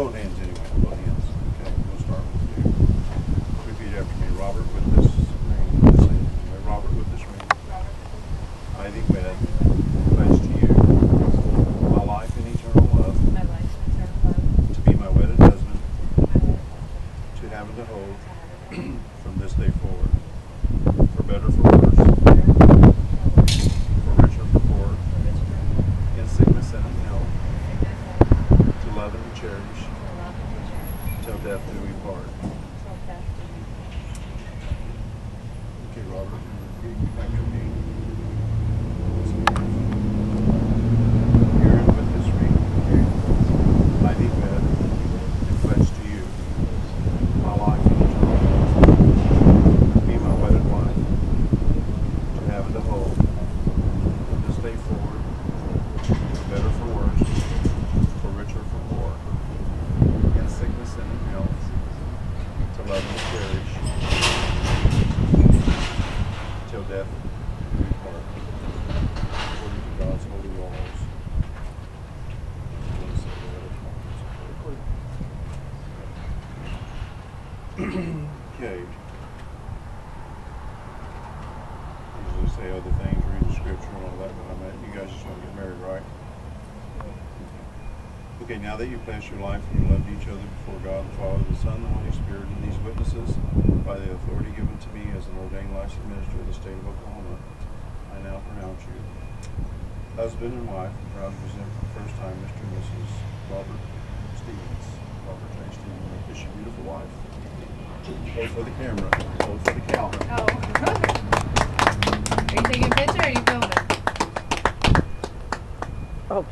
both hands anyway, both hands. Okay, we'll start with you. Repeat after me, Robert with this ring. Uh, Robert with this ring. I declare pledge to you my life and eternal love. To be my wedded husband. To have and to hold from this day forward. For better, for worse. To love and cherish, till death do we part. Okay, Robert, repeat after me. Erin with this ring, I declare and pledge to you my life and eternal to be my wedded wife, to have and to hold from this day forward, for better, for worse, for richer, for poor, in sickness and in health, to love and cherish, till death do we part, according to God's holy laws. Okay. Usually say other things, read the scripture and all that, but I mean, you guys just want to get married, right? Okay, now that you pass your life and you loved each other before God the Father, the Son, the Holy Spirit, and these witnesses, by the authority given to me as an ordained licensed minister of the state of Oklahoma, I now pronounce you husband and wife, and proud to present for the first time Mr. and Mrs. Robert Stevens. Robert J. Stevens, is your beautiful wife. Hold for the camera, hold for the camera. Oh. Are you taking a picture or are you filming? Oh.